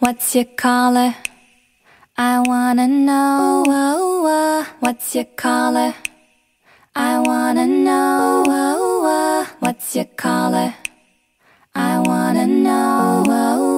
What's your color? I wanna know. Oh. What's your color? I wanna know. What's your color? I wanna know.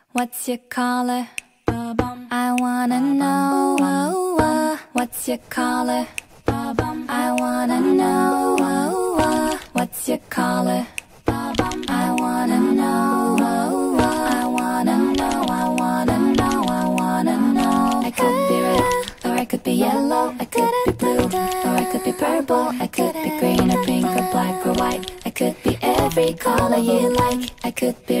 What's your color? I wanna know. What's your color? I wanna know. What's your color? I wanna know. I wanna know. I wanna know. I wanna know. I could be red, or I could be yellow. I could be blue, or I could be purple. I could be green or pink or black or white. I could be every color you like. I could be